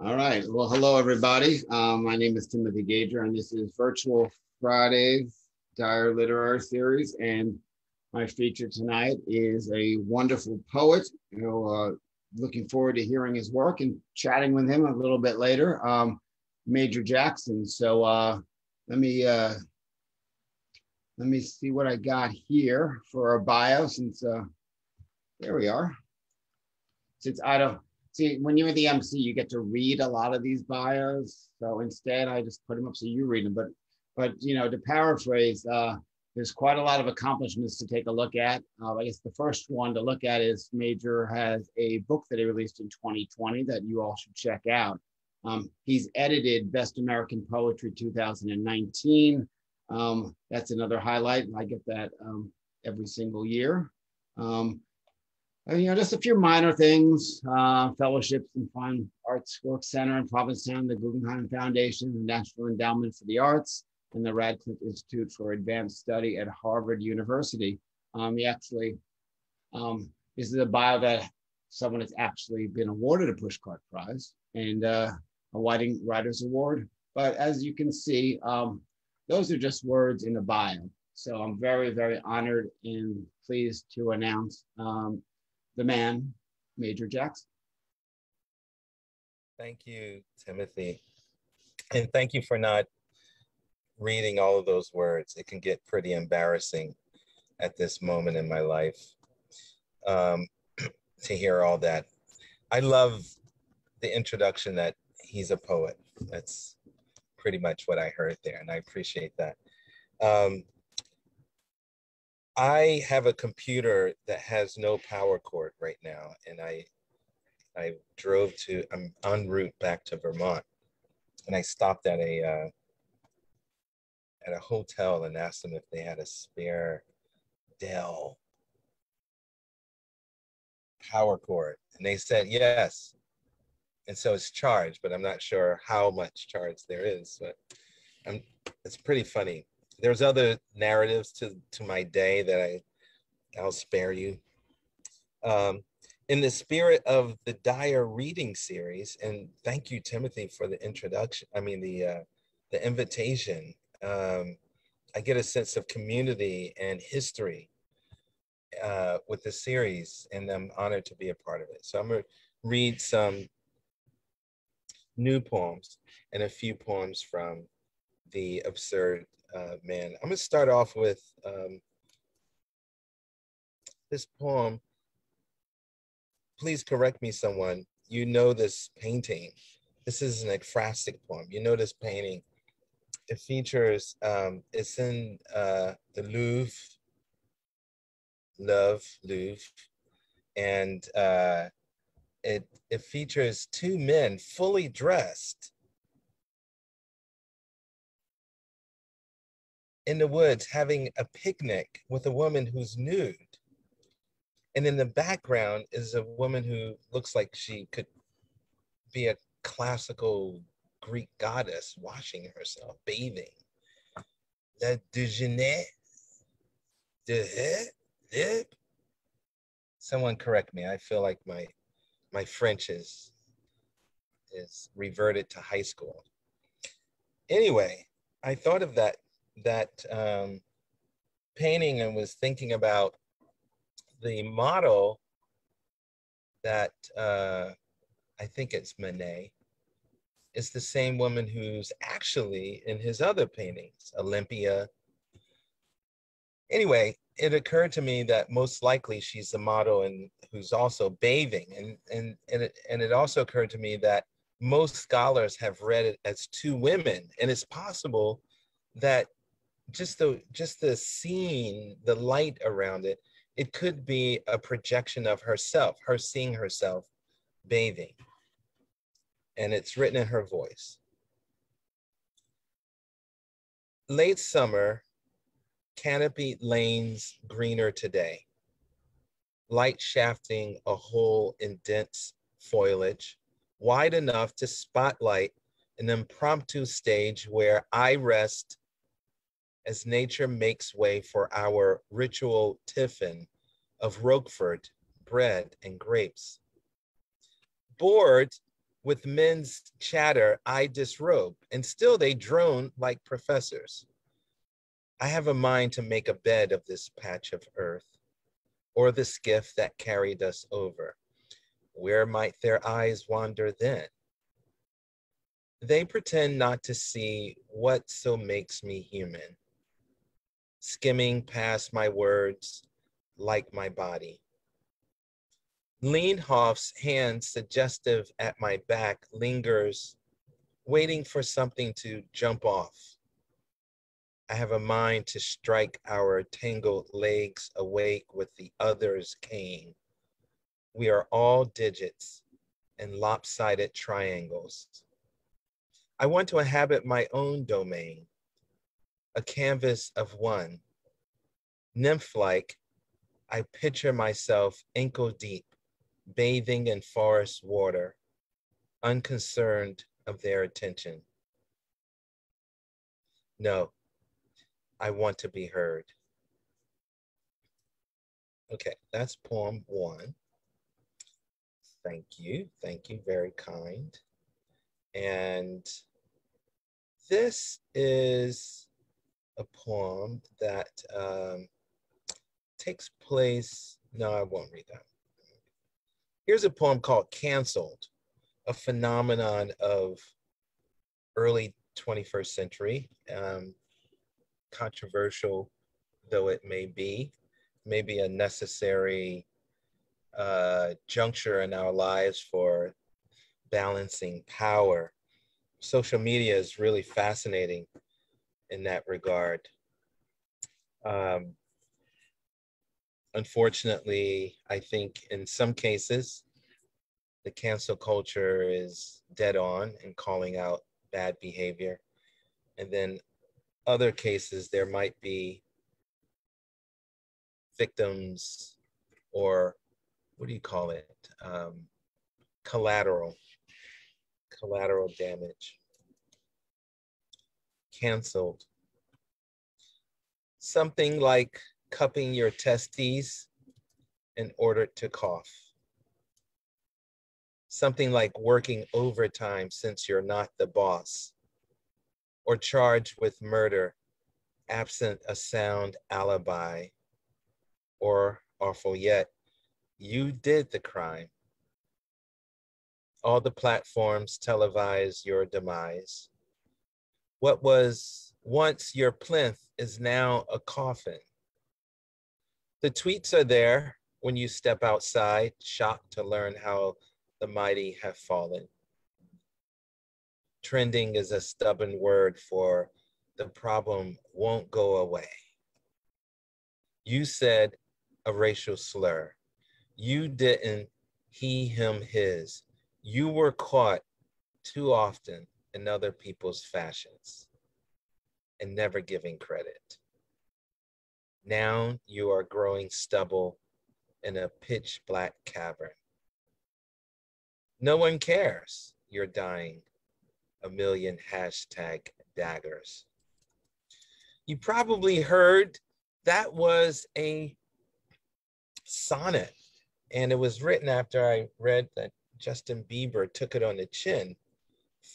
All right. Well, hello, everybody. Um, my name is Timothy Gager, and this is Virtual Fridays Dire Literary Series. And my feature tonight is a wonderful poet. You know, uh, looking forward to hearing his work and chatting with him a little bit later. Um, Major Jackson. So uh, let me uh, let me see what I got here for our bio. Since uh, there we are. Since I don't see when you're the MC, you get to read a lot of these bios. So instead, I just put them up so you read them. But but you know, to paraphrase, uh, there's quite a lot of accomplishments to take a look at. Uh, I guess the first one to look at is Major has a book that he released in 2020 that you all should check out. Um, he's edited Best American Poetry 2019. Um, that's another highlight. I get that um, every single year. Um, you know, just a few minor things, uh, fellowships and Fine Arts Work Center in Provincetown, the Guggenheim Foundation, the National Endowment for the Arts, and the Radcliffe Institute for Advanced Study at Harvard University. Um, he actually, um, this is a bio that someone has actually been awarded a Pushcart Prize and uh, a Whiting Writers Award. But as you can see, um, those are just words in a bio. So I'm very, very honored and pleased to announce um, the man, Major Jackson. Thank you, Timothy. And thank you for not reading all of those words. It can get pretty embarrassing at this moment in my life um, to hear all that. I love the introduction that he's a poet. That's pretty much what I heard there, and I appreciate that. Um, I have a computer that has no power cord right now, and I I drove to I'm en route back to Vermont, and I stopped at a uh, at a hotel and asked them if they had a spare Dell power cord, and they said yes. And so it's charged, but I'm not sure how much charge there is. But I'm, it's pretty funny there's other narratives to to my day that I I'll spare you. Um, in the spirit of the Dire reading series, and thank you, Timothy, for the introduction. I mean the uh, the invitation. Um, I get a sense of community and history uh, with the series, and I'm honored to be a part of it. So I'm gonna read some new poems and a few poems from the absurd uh, man. I'm gonna start off with um, this poem. Please correct me, someone. You know this painting. This is an ekphrastic poem. You know this painting. It features, um, it's in uh, the Louvre, Love Louvre, and uh, it, it features two men fully dressed in the woods having a picnic with a woman who's nude. And in the background is a woman who looks like she could be a classical Greek goddess washing herself, bathing. La déjeuner, de lip. Someone correct me. I feel like my my French is is reverted to high school. Anyway, I thought of that that um, painting and was thinking about the model that uh, I think it's Manet. It's the same woman who's actually in his other paintings, Olympia. Anyway, it occurred to me that most likely she's the model and who's also bathing. And, and, and, it, and it also occurred to me that most scholars have read it as two women. And it's possible that just the just the scene, the light around it, it could be a projection of herself, her seeing herself bathing. And it's written in her voice. Late summer, canopy lanes greener today. Light shafting a hole in dense foliage, wide enough to spotlight an impromptu stage where I rest as nature makes way for our ritual tiffin of Roquefort, bread, and grapes. Bored With men's chatter, I disrobe, and still they drone like professors. I have a mind to make a bed of this patch of earth, or the skiff that carried us over. Where might their eyes wander then? They pretend not to see what so makes me human, skimming past my words like my body. Leenhoff's hand, suggestive at my back, lingers, waiting for something to jump off. I have a mind to strike our tangled legs awake with the other's cane. We are all digits and lopsided triangles. I want to inhabit my own domain, a canvas of one. Nymph like, I picture myself ankle deep, bathing in forest water, unconcerned of their attention. No, I want to be heard. Okay, that's poem one. Thank you. Thank you. Very kind. And this is a poem that um, takes place. No, I won't read that. Here's a poem called Canceled, a phenomenon of early 21st century. Um, controversial though it may be, maybe a necessary uh, juncture in our lives for balancing power. Social media is really fascinating in that regard. Um, unfortunately, I think in some cases, the cancel culture is dead on in calling out bad behavior. And then other cases, there might be victims or what do you call it? Um, collateral, collateral damage. Canceled. Something like cupping your testes in order to cough. Something like working overtime since you're not the boss or charged with murder absent a sound alibi, or awful yet, you did the crime. All the platforms televise your demise. What was once your plinth is now a coffin. The tweets are there when you step outside, shocked to learn how the mighty have fallen trending is a stubborn word for the problem won't go away. You said a racial slur. You didn't he, him, his. You were caught too often in other people's fashions and never giving credit. Now you are growing stubble in a pitch black cavern. No one cares you're dying a million hashtag daggers. You probably heard that was a sonnet, and it was written after I read that Justin Bieber took it on the chin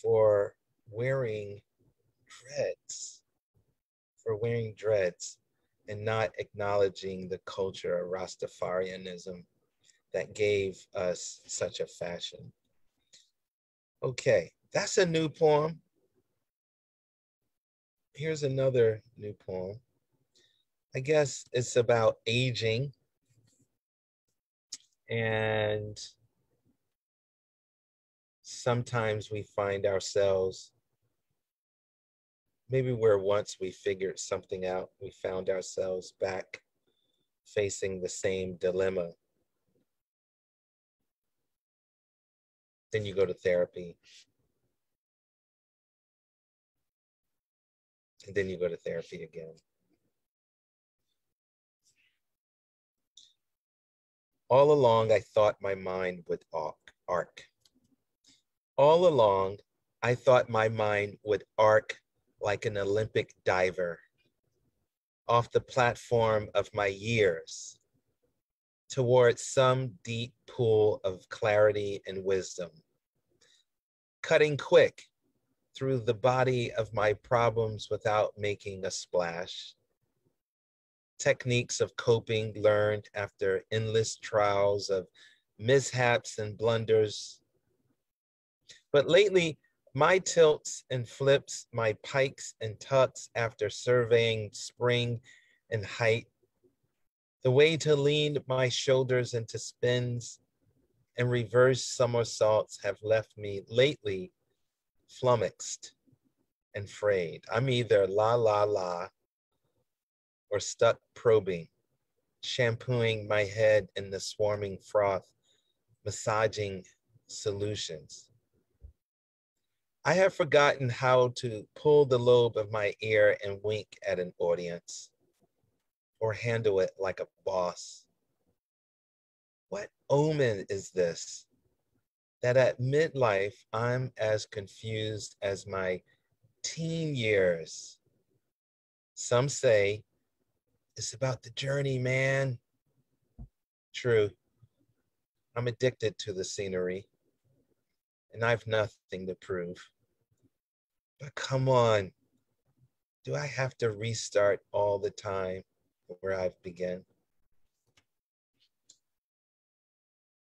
for wearing dreads, for wearing dreads and not acknowledging the culture of Rastafarianism that gave us such a fashion. Okay, that's a new poem. Here's another new poem. I guess it's about aging and sometimes we find ourselves maybe where once we figured something out, we found ourselves back facing the same dilemma. Then you go to therapy and then you go to therapy again. All along, I thought my mind would arc. All along, I thought my mind would arc like an Olympic diver off the platform of my years towards some deep pool of clarity and wisdom. cutting quick through the body of my problems without making a splash. Techniques of coping learned after endless trials of mishaps and blunders. But lately, my tilts and flips, my pikes and tucks after surveying spring and height, the way to lean my shoulders into spins and reverse somersaults have left me lately flummoxed and frayed. I'm either la la la or stuck probing, shampooing my head in the swarming froth, massaging solutions. I have forgotten how to pull the lobe of my ear and wink at an audience or handle it like a boss. What omen is this? That at midlife, I'm as confused as my teen years. Some say it's about the journey, man. True. I'm addicted to the scenery, and I've nothing to prove. But come on, do I have to restart all the time where I've begun?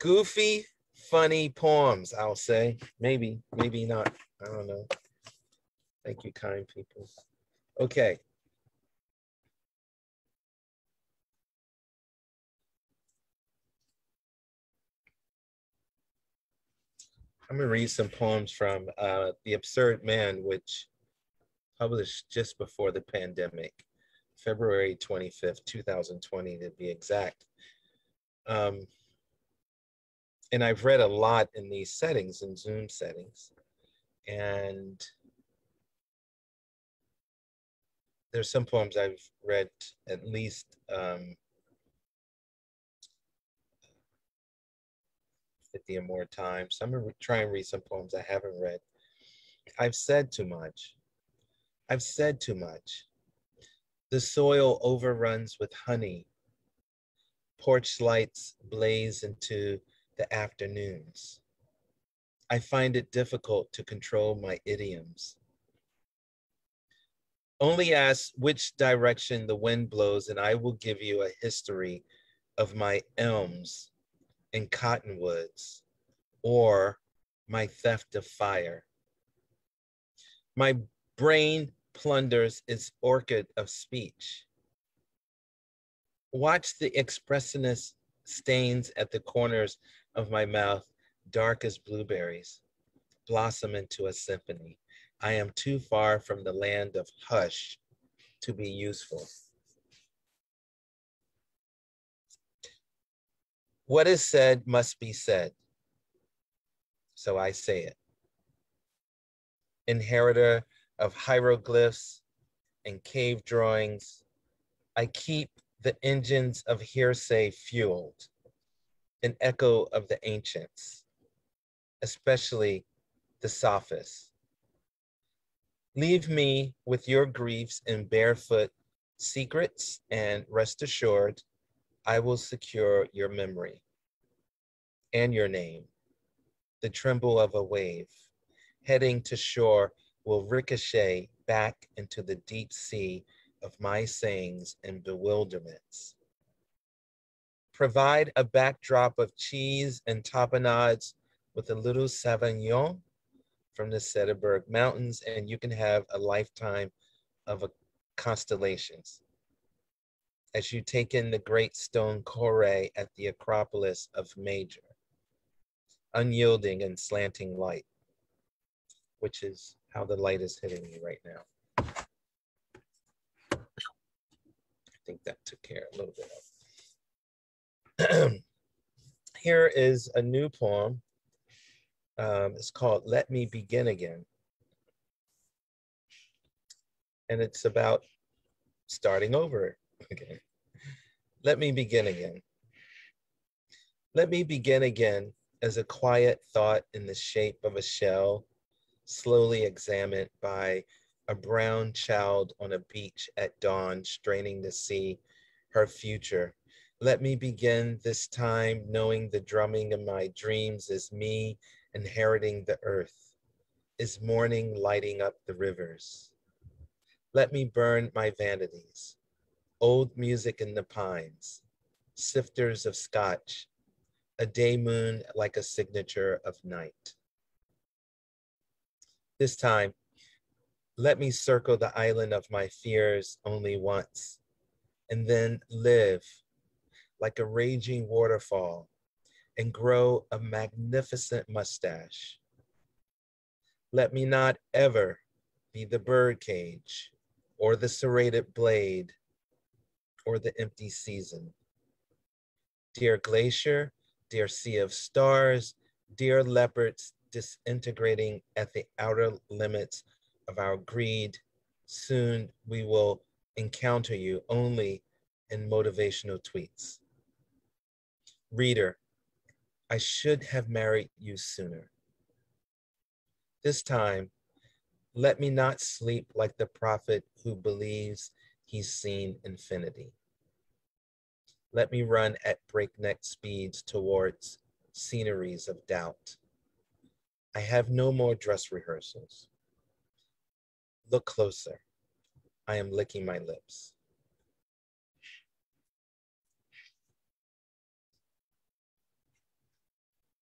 Goofy, funny poems, I'll say. Maybe, maybe not. I don't know. Thank you, kind people. Okay. I'm gonna read some poems from uh, The Absurd Man, which published just before the pandemic, February 25th, 2020 to be exact. Um, and I've read a lot in these settings, in Zoom settings. And there's some poems I've read at least um, 50 or more times. I'm gonna try and read some poems I haven't read. I've said too much. I've said too much. The soil overruns with honey. Porch lights blaze into the afternoons. I find it difficult to control my idioms. Only ask which direction the wind blows, and I will give you a history of my elms in cottonwoods or my theft of fire. My brain plunders its orchid of speech. Watch the expressionist stains at the corners of my mouth, dark as blueberries, blossom into a symphony. I am too far from the land of hush to be useful. What is said must be said. So I say it. Inheritor of hieroglyphs and cave drawings, I keep the engines of hearsay fueled, an echo of the ancients, especially the sophists. Leave me with your griefs and barefoot secrets, and rest assured, I will secure your memory and your name. The tremble of a wave heading to shore will ricochet back into the deep sea of my sayings and bewilderments. Provide a backdrop of cheese and tapenades with a little Sauvignon from the Cederberg Mountains, and you can have a lifetime of constellations as you take in the great stone core at the Acropolis of Major, unyielding and slanting light, which is how the light is hitting me right now. I think that took care a little bit of. Here is a new poem. Um, it's called Let Me Begin Again. And it's about starting over again. Let me begin again. Let me begin again as a quiet thought in the shape of a shell, slowly examined by a brown child on a beach at dawn, straining to see her future. Let me begin this time knowing the drumming of my dreams is me inheriting the earth, is morning lighting up the rivers. Let me burn my vanities, old music in the pines, sifters of scotch, a day moon like a signature of night. This time, let me circle the island of my fears only once, and then live like a raging waterfall and grow a magnificent mustache. Let me not ever be the birdcage or the serrated blade or the empty season. Dear glacier, dear sea of stars, dear leopards disintegrating at the outer limits of our greed, soon we will encounter you only in motivational tweets. Reader, I should have married you sooner. This time, let me not sleep like the prophet who believes he's seen infinity. Let me run at breakneck speeds towards sceneries of doubt. I have no more dress rehearsals. Look closer. I am licking my lips.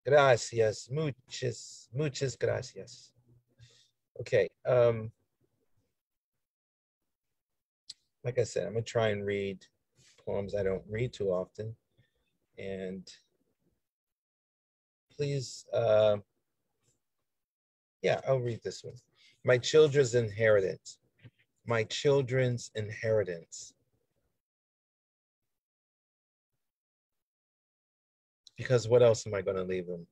Gracias, muchas, muchas gracias. Okay, um, like I said, I'm gonna try and read poems I don't read too often. And please, uh, yeah, I'll read this one. My children's inheritance. My children's inheritance. because what else am I going to leave them?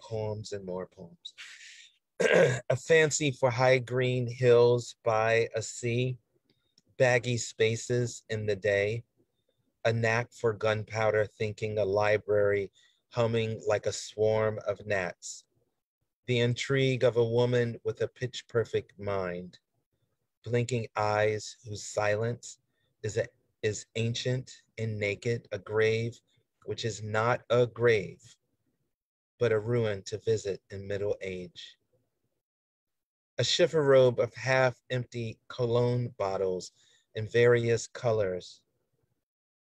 Poems and more poems. A fancy for high green hills by a sea, baggy spaces in the day, a knack for gunpowder thinking a library humming like a swarm of gnats, the intrigue of a woman with a pitch perfect mind, blinking eyes whose silence is, a, is ancient and naked, a grave which is not a grave, but a ruin to visit in middle age. A chifforobe of half-empty cologne bottles in various colors,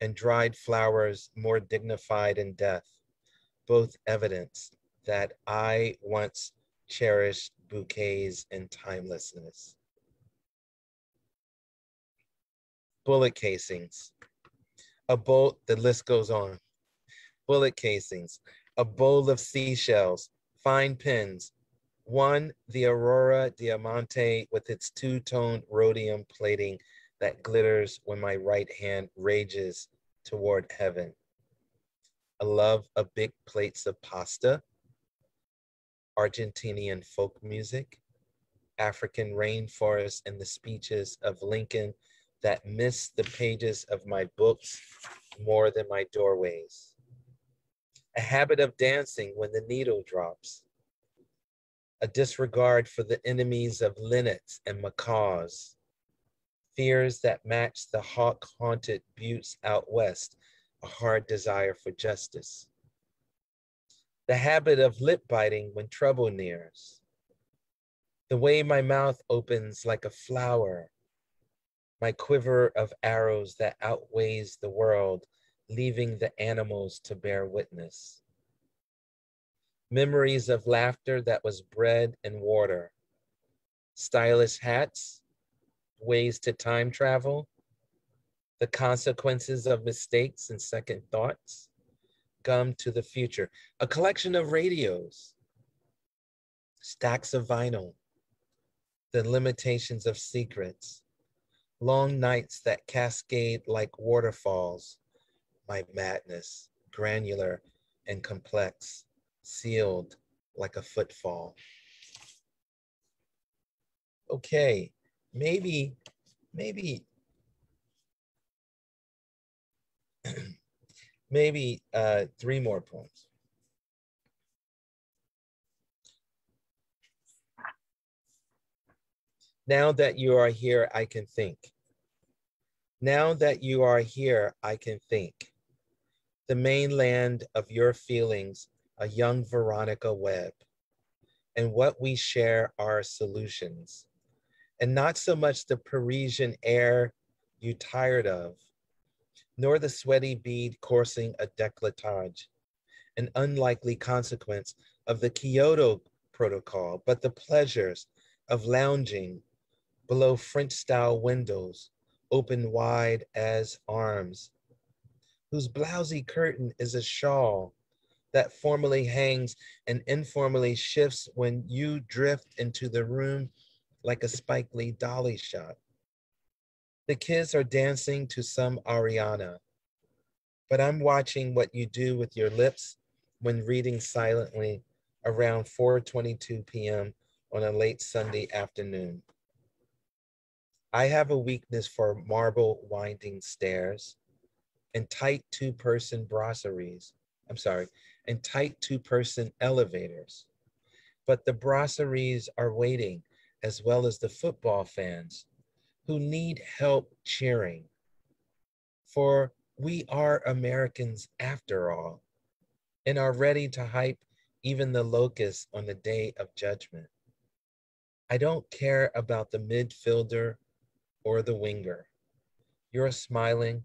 and dried flowers more dignified in death, both evidence that I once cherished bouquets in timelessness. Bullet casings, a bolt, the list goes on. Bullet casings, a bowl of seashells, fine pins, one, the Aurora Diamante with its two-tone rhodium plating that glitters when my right hand rages toward heaven. A love of big plates of pasta, Argentinian folk music, African rainforests and the speeches of Lincoln that miss the pages of my books more than my doorways a habit of dancing when the needle drops, a disregard for the enemies of linnets and macaws, fears that match the hawk haunted buttes out west, a hard desire for justice. The habit of lip biting when trouble nears, the way my mouth opens like a flower, my quiver of arrows that outweighs the world leaving the animals to bear witness. Memories of laughter that was bread and water, stylish hats, ways to time travel, the consequences of mistakes and second thoughts, gum to the future, a collection of radios, stacks of vinyl, the limitations of secrets, long nights that cascade like waterfalls, my madness, granular and complex, sealed like a footfall. Okay, maybe, maybe, maybe uh, three more poems. Now that you are here, I can think. Now that you are here, I can think the mainland of your feelings, a young Veronica Webb, and what we share are solutions. And not so much the Parisian air you tired of, nor the sweaty bead coursing a décolletage, an unlikely consequence of the Kyoto Protocol, but the pleasures of lounging below French style windows, open wide as arms, whose blousy curtain is a shawl that formally hangs and informally shifts when you drift into the room like a Spike Lee dolly shot. The kids are dancing to some Ariana, but I'm watching what you do with your lips when reading silently around 4:22 p.m. on a late Sunday afternoon. I have a weakness for marble winding stairs and tight two-person brasseries. I'm sorry, and tight two-person elevators. But the brasseries are waiting, as well as the football fans who need help cheering. For we are Americans after all, and are ready to hype even the locusts on the day of judgment. I don't care about the midfielder or the winger. You're smiling,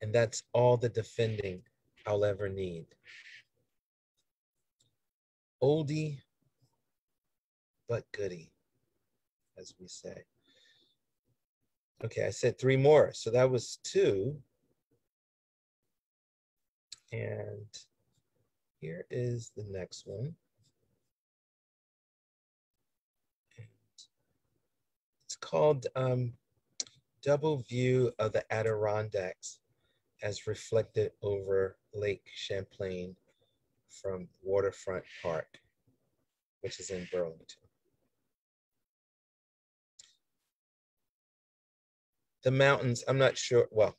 and that's all the defending I'll ever need. Oldie, but goodie, as we say. Okay, I said three more. So that was two. And here is the next one. It's called um, Double View of the Adirondacks as reflected over Lake Champlain from Waterfront Park, which is in Burlington. the mountains, I'm not sure. Well,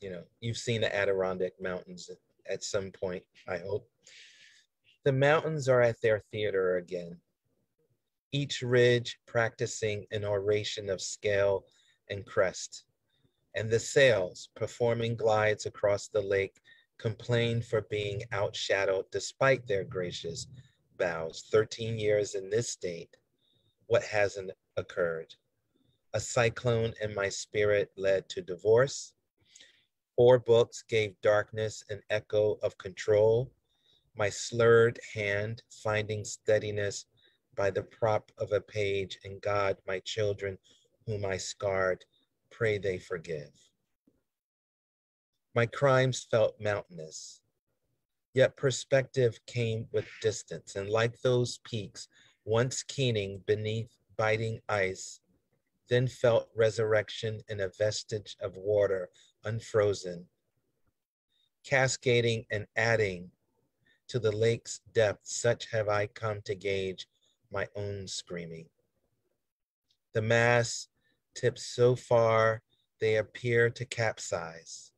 you know, you've seen the Adirondack Mountains at, some point, I hope. The mountains are at their theater again, each ridge practicing an oration of scale and crest. And the sails performing glides across the lake complain for being outshadowed despite their gracious vows. 13 years in this state, what hasn't occurred? A cyclone in my spirit led to divorce. Four books gave darkness an echo of control. My slurred hand finding steadiness by the prop of a page, and God, my children, whom I scarred, pray they forgive. My crimes felt mountainous, yet perspective came with distance, and like those peaks, once keening beneath biting ice, then felt resurrection in a vestige of water unfrozen, cascading and adding to the lake's depth, such have I come to gauge my own screaming. The mass tips so far they appear to capsize,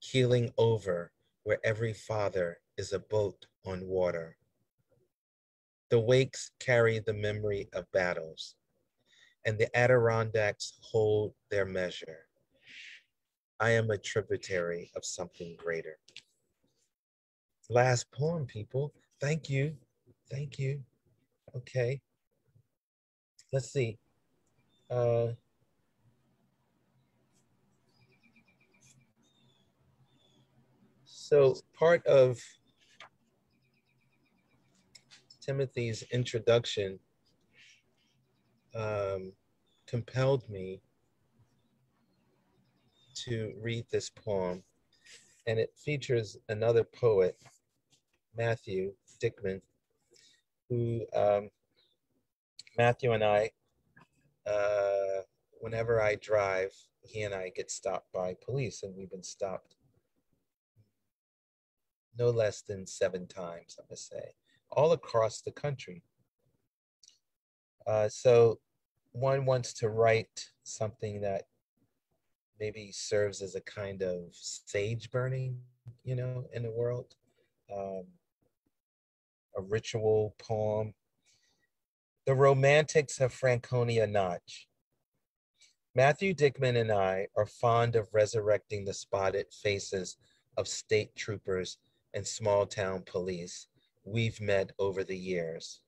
keeling over where every father is a boat on water. The wakes carry the memory of battles, and the Adirondacks hold their measure. I am a tributary of something greater. Last poem, people. Thank you. Thank you. Okay. Let's see. Uh, so part of Timothy's introduction um, compelled me to read this poem. And it features another poet, Matthew Dickman, who um, Matthew and I, uh, whenever I drive, he and I get stopped by police, and we've been stopped no less than seven times, I must say, all across the country. Uh, so one wants to write something that maybe serves as a kind of sage burning, you know, in the world, um, a ritual poem. The Romantics of Franconia Notch. Matthew Dickman and I are fond of resurrecting the spotted faces of state troopers and small town police we've met over the years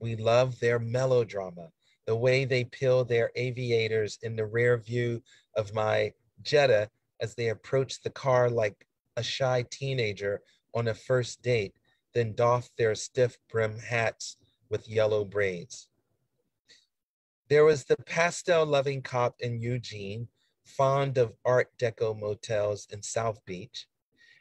We love their melodrama, the way they peel their aviators in the rear view of my Jetta as they approach the car like a shy teenager on a first date, then doff their stiff brim hats with yellow braids. There was the pastel loving cop in Eugene, fond of Art Deco motels in South Beach,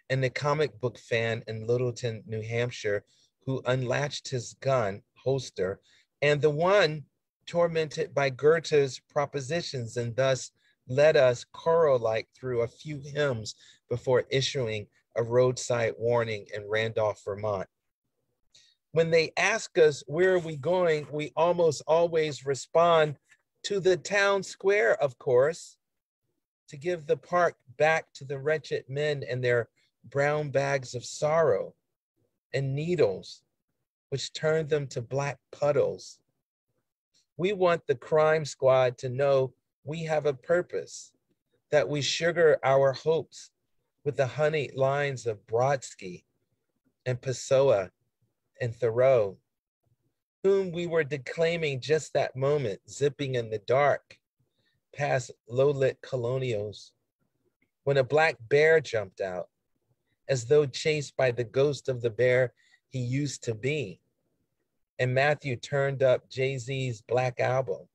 and the comic book fan in Littleton, New Hampshire, who unlatched his gun holster, and the one tormented by Goethe's propositions and thus led us choral-like through a few hymns before issuing a roadside warning in Randolph, Vermont. When they ask us where are we going, we almost always respond to the town square, of course, to give the park back to the wretched men and their brown bags of sorrow and needles, which turned them to black puddles. We want the crime squad to know we have a purpose, that we sugar our hopes with the honey lines of Brodsky and Pessoa and Thoreau, whom we were declaiming just that moment, zipping in the dark past low lit colonials, when a black bear jumped out, as though chased by the ghost of the bear he used to be. And Matthew turned up Jay Z's Black Album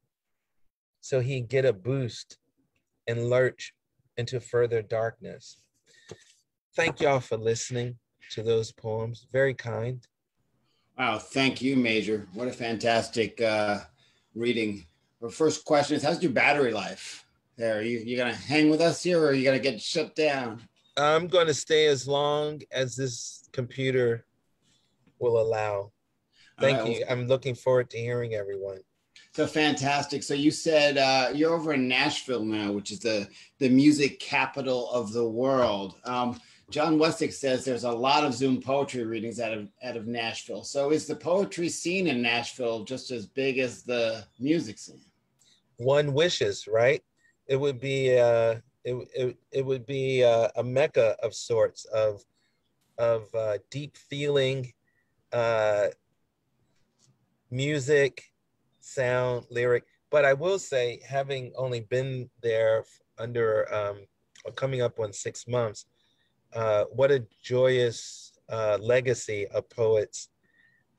so he'd get a boost and lurch into further darkness. Thank y'all for listening to those poems. Very kind. Wow, thank you, Major. What a fantastic uh, reading. Our first question is, how's your battery life? There, are you you gonna hang with us here, or are you gonna get shut down? I'm going to stay as long as this computer will allow. Thank right, you. Well, I'm looking forward to hearing everyone. So fantastic. So you said uh, you're over in Nashville now, which is the the music capital of the world. Um, John Westick says there's a lot of Zoom poetry readings out of out of Nashville. So is the poetry scene in Nashville just as big as the music scene? One wishes, right? It would be uh, it, it, it would be uh, a mecca of sorts of of uh, deep feeling, uh, music, sound, lyric. But I will say, having only been there under um, coming up on six months, uh, what a joyous uh, legacy of poets,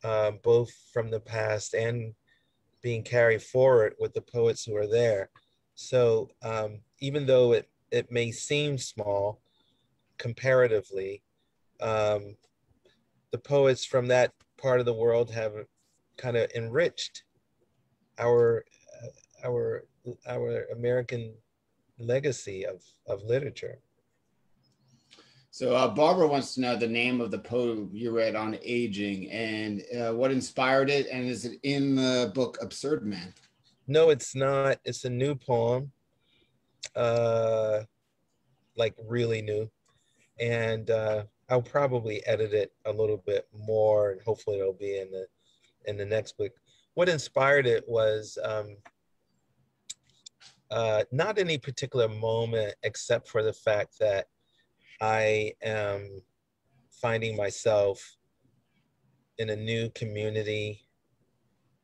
uh, both from the past and being carried forward with the poets who are there. So um, even though it, it may seem small comparatively, um, the poets from that part of the world have kind of enriched our uh, our our American legacy of of literature. So uh, Barbara wants to know the name of the poem you read on aging and uh, what inspired it, and is it in the book Absurd Man? No, it's not. It's a new poem, uh, like really new, and uh, I'll probably edit it a little bit more, and hopefully it'll be in the in the next book. What inspired it was um, uh, not any particular moment, except for the fact that I am finding myself in a new community,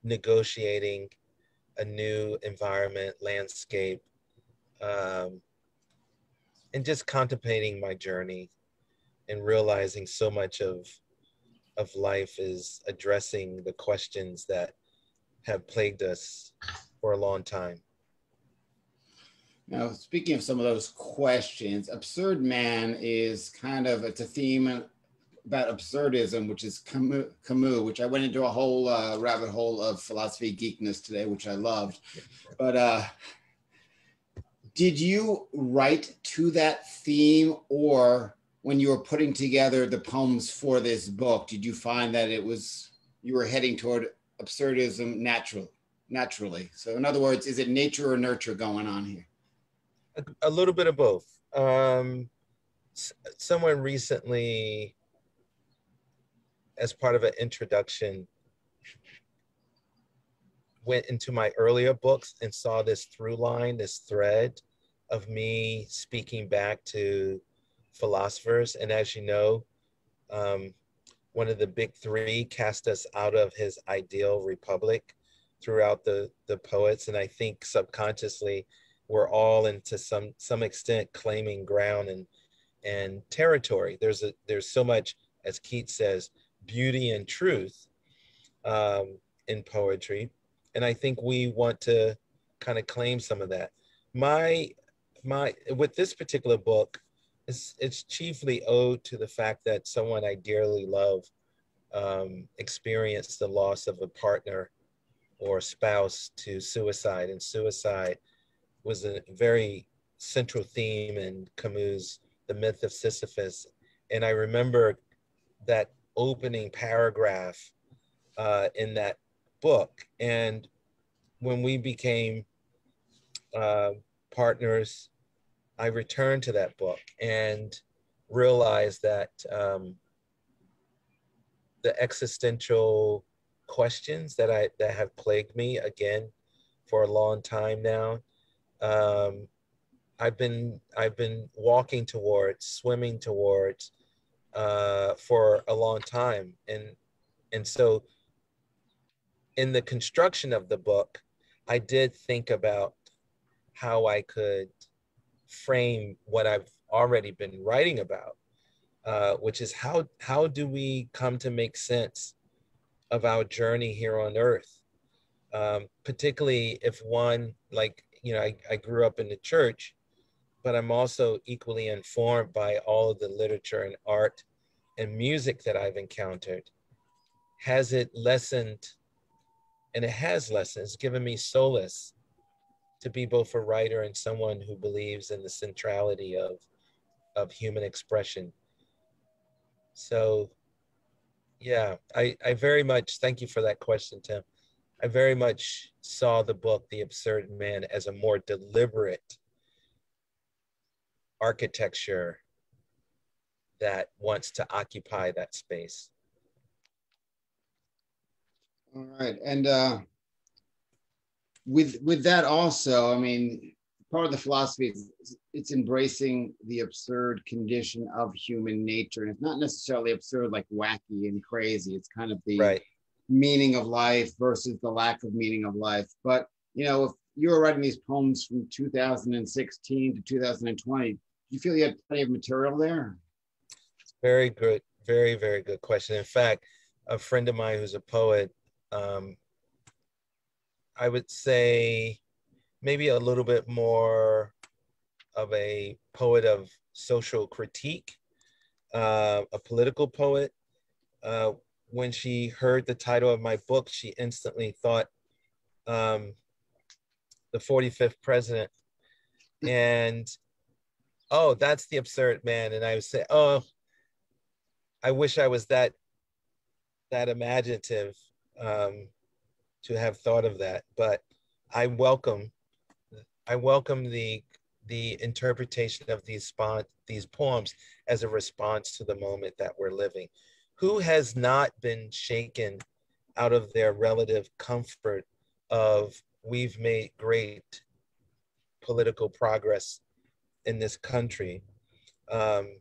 negotiating a new environment, landscape, um, and just contemplating my journey and realizing so much of of life is addressing the questions that have plagued us for a long time. Now, speaking of some of those questions, Absurd Man is kind of, it's a theme about absurdism, which is Camus, Camus which I went into a whole uh, rabbit hole of philosophy geekness today, which I loved. But uh, did you write to that theme or when you were putting together the poems for this book, did you find that it was, you were heading toward absurdism natural, naturally. So in other words, is it nature or nurture going on here? A, a little bit of both. Um, someone recently, as part of an introduction, went into my earlier books and saw this through line, this thread of me speaking back to philosophers. And as you know, um, one of the big three cast us out of his ideal republic throughout the the poets. And i think subconsciously we're all into some some extent claiming ground and and territory. There's a there's so much as keats says beauty and truth um, in poetry. And i think we want to kind of claim some of that. My my with this particular book it's it's chiefly owed to the fact that someone i dearly love um, experienced the loss of a partner or spouse to suicide. And suicide was a very central theme in Camus' The Myth of Sisyphus. And I remember that opening paragraph uh, in that book. And when we became uh, partners, I returned to that book and realized that um, the existential questions that I that have plagued me again for a long time now. Um, I've been I've been walking towards, swimming towards uh, for a long time, and and so in the construction of the book, I did think about how I could frame what I've already been writing about, uh, which is how how do we come to make sense of our journey here on earth. Um, particularly if one, like, you know, I, I grew up in the church, but I'm also equally informed by all of the literature and art and music that I've encountered. Has it lessened, and it has lessened, it's given me solace to be both a writer and someone who believes in the centrality of, of human expression. So yeah, I, I very much thank you for that question, Tim. I very much saw the book, The Absurd Man, as a more deliberate architecture that wants to occupy that space. All right. And uh, with with that also, I mean, part of the philosophy is it's embracing the absurd condition of human nature. And it's not necessarily absurd like wacky and crazy. It's kind of the right. meaning of life versus the lack of meaning of life. But you know if you were writing these poems from 2016 to 2020 do you feel you had plenty of material there? Very good. Very very good question. In fact a friend of mine who's a poet um, i would say maybe a little bit more of a poet of social critique, uh, a political poet. Uh, when she heard the title of my book, she instantly thought um, the 45th president. And oh, that's the absurd man. And I would say, oh, I wish I was that that imaginative um, to have thought of that. But I welcome I welcome the the interpretation of these spot these poems as a response to the moment that we're living. Who has not been shaken out of their relative comfort of we've made great political progress in this country? Um,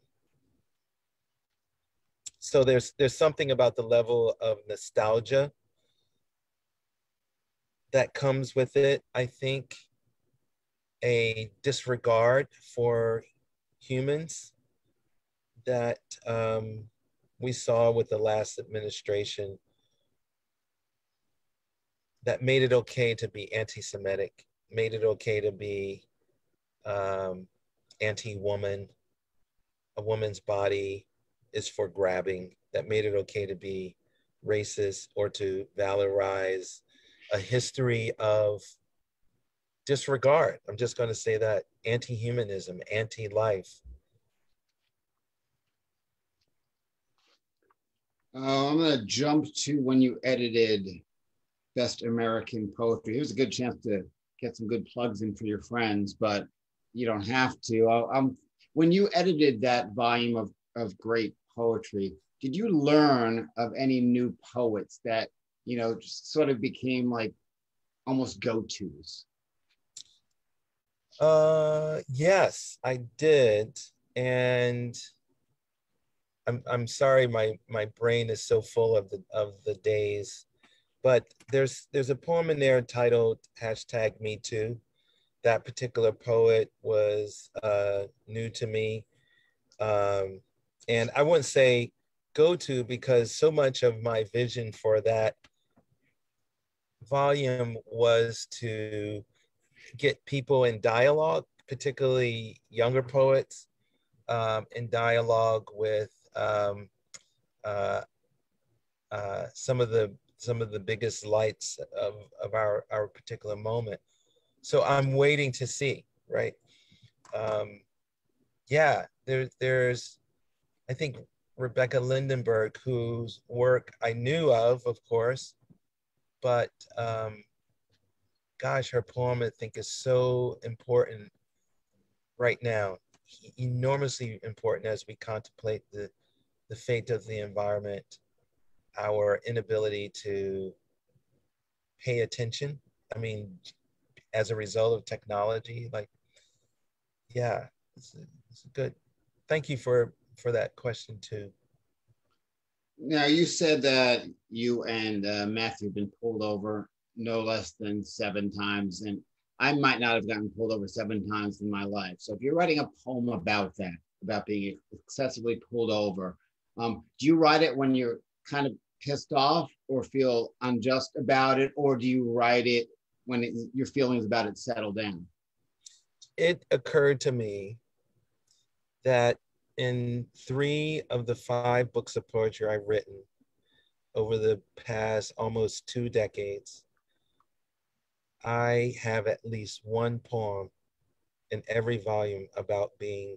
so there's there's something about the level of nostalgia that comes with it. I think a disregard for humans that um, we saw with the last administration that made it okay to be anti-Semitic, made it okay to be um, anti-woman, a woman's body is for grabbing, that made it okay to be racist or to valorize a history of disregard. I'm just going to say that anti humanism, anti life. Uh, I'm going to jump to when you edited Best American Poetry. Here's a good chance to get some good plugs in for your friends, but you don't have to. Um, when you edited that volume of, of great poetry, did you learn of any new poets that, you know, just sort of became like almost go tos? Uh, yes, I did, and I'm I'm sorry my my brain is so full of the of the days, but there's there's a poem in there entitled hashtag Me Too. That particular poet was uh, new to me, um, and I wouldn't say go to because so much of my vision for that volume was to get people in dialogue, particularly younger poets, um, in dialogue with um, uh, uh, some of the some of the biggest lights of, of our, our particular moment. So I'm waiting to see, right? Um, yeah, there, there's, I think Rebecca Lindenberg, whose work I knew of, of course, but um, gosh, her poem I think is so important right now, enormously important as we contemplate the the fate of the environment, our inability to pay attention. I mean, as a result of technology, like, yeah, it's, it's good. Thank you for for that question too. Now you said that you and uh, Matthew have been pulled over no less than seven times, and I might not have gotten pulled over seven times in my life. So if you're writing a poem about that, about being excessively pulled over, um, do you write it when you're kind of pissed off or feel unjust about it, or do you write it when it, your feelings about it settle down? It occurred to me that in three of the five books of poetry I've written over the past almost two decades, I have at least one poem in every volume about being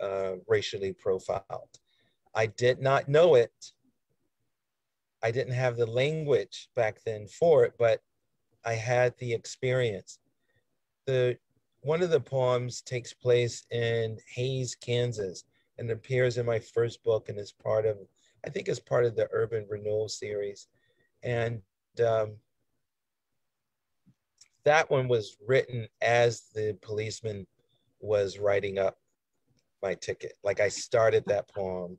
uh, racially profiled. I did not know it. I didn't have the language back then for it, but I had the experience. The one of the poems takes place in Hays, Kansas, and appears in my first book and is part of, I think, is part of the Urban Renewal series. And um, that one was written as the policeman was writing up my ticket. Like I started that poem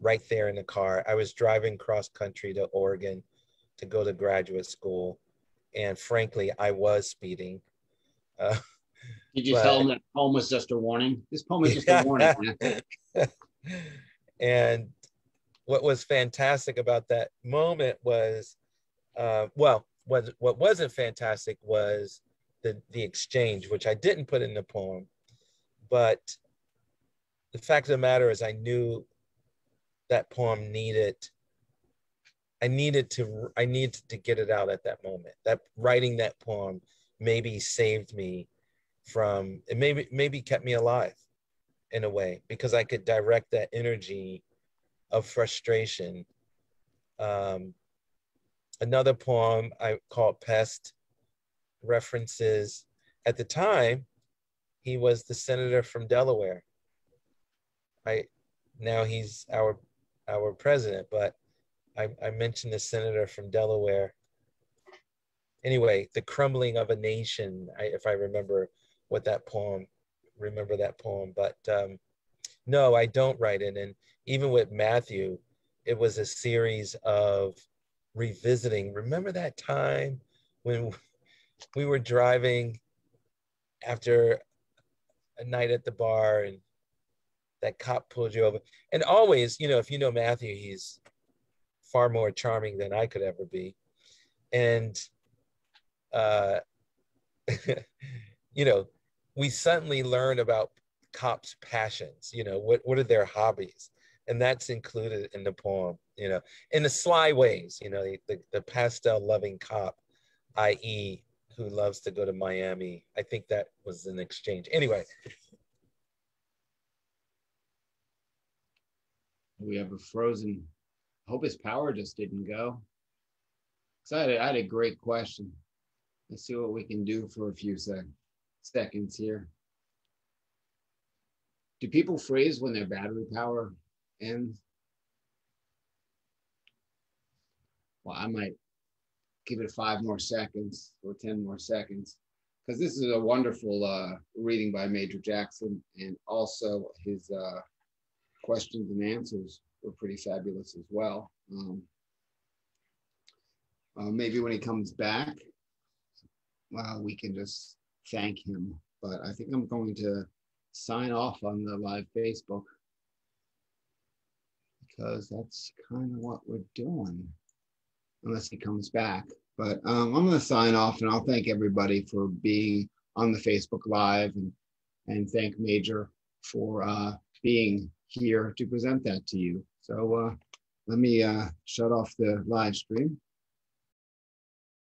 right there in the car. I was driving cross country to Oregon to go to graduate school. And frankly, I was speeding. Uh, Did you but, tell him that poem was just a warning? This poem is just a warning. and what was fantastic about that moment was, uh, well, what, what wasn't fantastic was the, the exchange, which I didn't put in the poem. But the fact of the matter is, I knew that poem needed I needed to I needed to get it out at that moment. That writing that poem maybe saved me from it maybe maybe kept me alive in a way because I could direct that energy of frustration. Um, another poem I called Pest references at the time he was the senator from Delaware. I now he's our our president, but I, I mentioned the senator from Delaware. Anyway, the crumbling of a nation, I, if I remember what that poem, remember that poem. But um, no, I don't write it. And even with Matthew, it was a series of revisiting. Remember that time when we were driving after a night at the bar and that cop pulled you over. And always, you know, if you know Matthew, he's far more charming than I could ever be. And, uh, you know, we suddenly learn about cops' passions, you know, what, what are their hobbies? And that's included in the poem, you know, in the sly ways, you know, the, the, the pastel loving cop, i.e., who loves to go to Miami. I think that was an exchange. Anyway, we have a frozen. I hope his power just didn't go. So I had, a, great question. Let's see what we can do for a few sec- seconds here. Do people freeze when their battery power ends? Well, I might give it five more seconds or 10 more seconds because this is a wonderful uh, reading by Major Jackson and also his uh, questions and answers were pretty fabulous as well. Um, uh, maybe when he comes back, well, we can just thank him. But I think I'm going to sign off on the live Facebook because that's kind of what we're doing, unless he comes back. But um, I'm going to sign off and I'll thank everybody for being on the Facebook Live and, and thank Major for uh, being here to present that to you. So uh, let me uh, shut off the live stream.